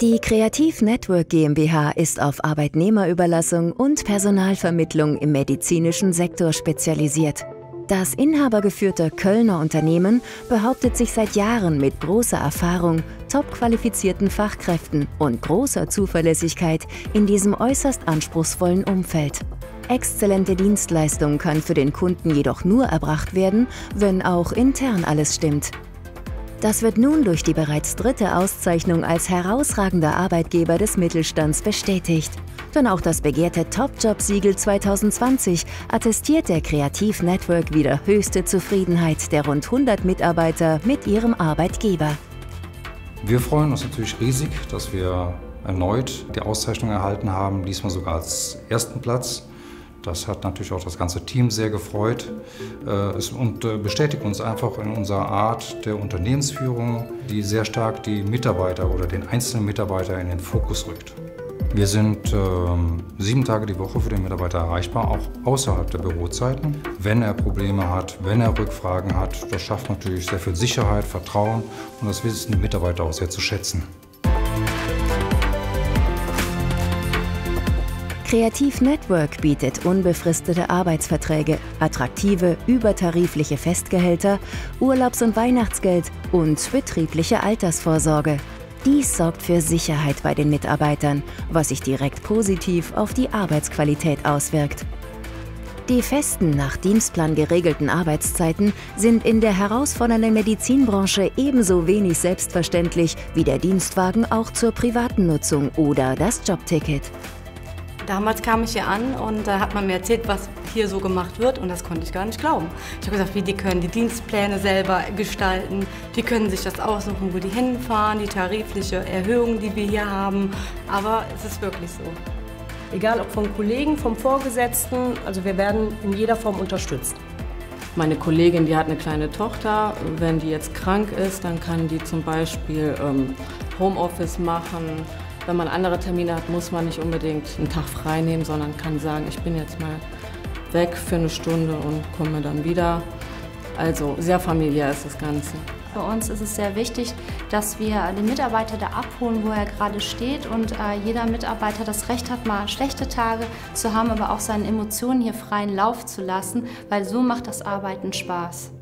Die Kreativ Network GmbH ist auf Arbeitnehmerüberlassung und Personalvermittlung im medizinischen Sektor spezialisiert. Das inhabergeführte Kölner Unternehmen behauptet sich seit Jahren mit großer Erfahrung, top qualifizierten Fachkräften und großer Zuverlässigkeit in diesem äußerst anspruchsvollen Umfeld. Exzellente Dienstleistung kann für den Kunden jedoch nur erbracht werden, wenn auch intern alles stimmt. Das wird nun durch die bereits dritte Auszeichnung als herausragender Arbeitgeber des Mittelstands bestätigt. Denn auch das begehrte Top-Job-Siegel 2020 attestiert der Kreativ Network wieder höchste Zufriedenheit der rund 100 Mitarbeiter mit ihrem Arbeitgeber. Wir freuen uns natürlich riesig, dass wir erneut die Auszeichnung erhalten haben, diesmal sogar als ersten Platz. Das hat natürlich auch das ganze Team sehr gefreut äh, und äh, bestätigt uns einfach in unserer Art der Unternehmensführung, die sehr stark die Mitarbeiter oder den einzelnen Mitarbeiter in den Fokus rückt. Wir sind ähm, sieben Tage die Woche für den Mitarbeiter erreichbar, auch außerhalb der Bürozeiten. Wenn er Probleme hat, wenn er Rückfragen hat, das schafft natürlich sehr viel Sicherheit, Vertrauen und das wissen die Mitarbeiter auch sehr zu schätzen. Kreativ Network bietet unbefristete Arbeitsverträge, attraktive übertarifliche Festgehälter, Urlaubs- und Weihnachtsgeld und betriebliche Altersvorsorge. Dies sorgt für Sicherheit bei den Mitarbeitern, was sich direkt positiv auf die Arbeitsqualität auswirkt. Die festen, nach Dienstplan geregelten Arbeitszeiten sind in der herausfordernden Medizinbranche ebenso wenig selbstverständlich wie der Dienstwagen auch zur privaten Nutzung oder das Jobticket. Damals kam ich hier an und da hat man mir erzählt, was hier so gemacht wird und das konnte ich gar nicht glauben. Ich habe gesagt, wie die können die Dienstpläne selber gestalten, die können sich das aussuchen, wo die hinfahren, die tarifliche Erhöhung, die wir hier haben, aber es ist wirklich so. Egal ob von Kollegen, vom Vorgesetzten, also wir werden in jeder Form unterstützt. Meine Kollegin, die hat eine kleine Tochter. Wenn die jetzt krank ist, dann kann die zum Beispiel ähm, Homeoffice machen. Wenn man andere Termine hat, muss man nicht unbedingt einen Tag frei nehmen, sondern kann sagen, ich bin jetzt mal weg für eine Stunde und komme dann wieder. Also sehr familiär ist das Ganze. Für uns ist es sehr wichtig, dass wir den Mitarbeiter da abholen, wo er gerade steht und äh, jeder Mitarbeiter das Recht hat, mal schlechte Tage zu haben, aber auch seinen Emotionen hier freien Lauf zu lassen, weil so macht das Arbeiten Spaß.